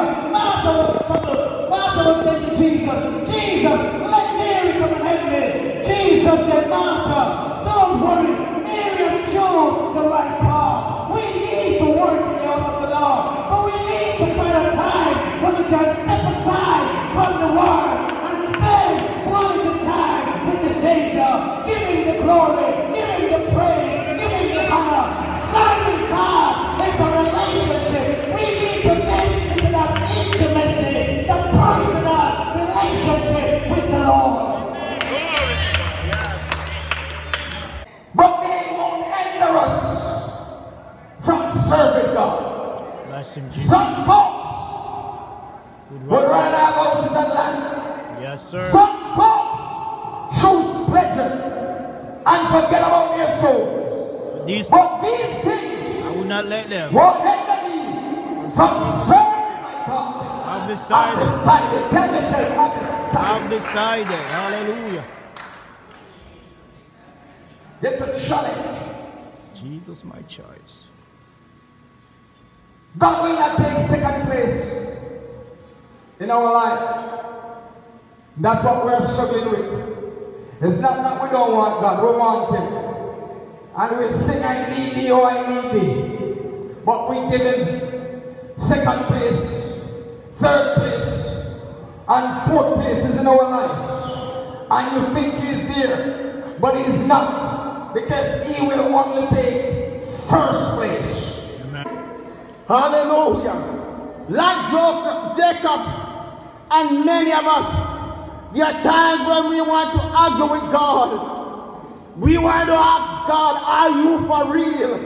Hallelujah. Martha was troubled. Martha was saying to Jesus, Jesus, let Mary come and help me. Jesus said, Martha, don't worry. Mary has chose the right path. We need to work in the house of the Lord, but we need to find a time when we can step aside from the world and spend quality time with the Savior. Him the glory, Jesus. Some folks would rather have houses and land. Yes, sir. Some folks choose pleasure and forget about their souls. These But these things I will not let them. hinder me from serving my God. I've decided. I've decided. decided. Tell yourself, I've decided. I've decided. Hallelujah. It's a challenge. Jesus, my choice. God will not take second place in our life. That's what we're struggling with. It's not that we don't want God, we want Him. And we sing, I need thee, oh, I need thee. But we give Him second place, third place, and fourth places in our life. And you think He's there, but He's not. Because He will only take first place. Hallelujah. Like Jacob and many of us, there are times when we want to argue with God. We want to ask God, are you for real?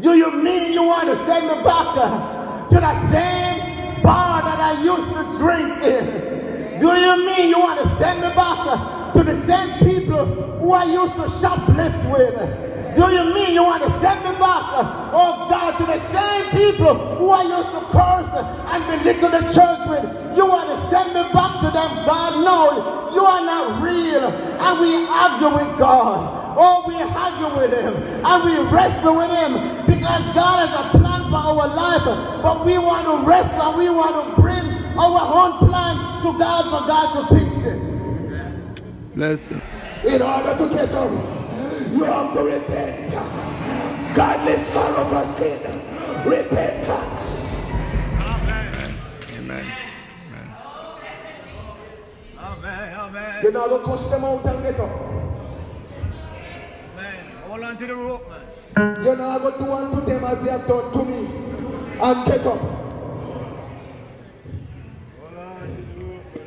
Do you mean you want to send me back to the same bar that I used to drink in? Do you mean you want to send me back to the same people who I used to shoplift with? Do you mean you want to send me back, uh, oh God, to the same people who I used to curse and belittle the church with? You want to send me back to them, God? No, you are not real. And we argue with God. Oh, we argue with Him and we wrestle with Him because God has a plan for our life. But we want to wrestle and we want to bring our own plan to God for God to fix it. Bless him. In order to get up, you have to repent. Godly sorrow for sin. Repentance. Amen. Amen. Amen. Amen. You know, go cuss them out and get up. Man, hold on to the rope, man. You know, go do unto them as they have done to me. And get up.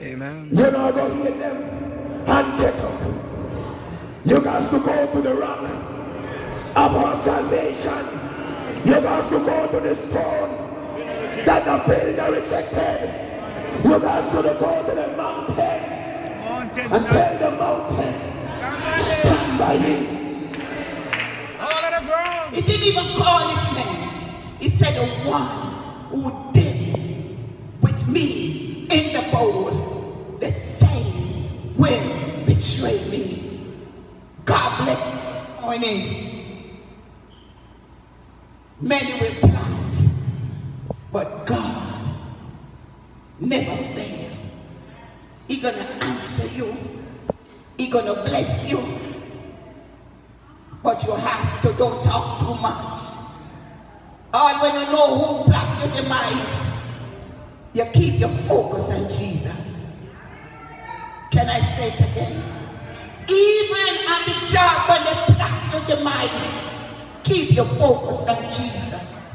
Amen. You know, go hit them. And get up. You got to go to the rock of our salvation. You got to go to the stone that the builder rejected. You got to go to the mountain Mountain and tell the mountain, stand by me. All of the ground. He didn't even call his name. He said, the one who did with me Bless oh, my. Many will plot, but God never fails. He gonna answer you. He gonna bless you. But you have to don't talk too much. Or when you know who plot your demise, you keep your focus on Jesus. Can I say it again? Even on the job when they plot your demise, keep your focus on Jesus.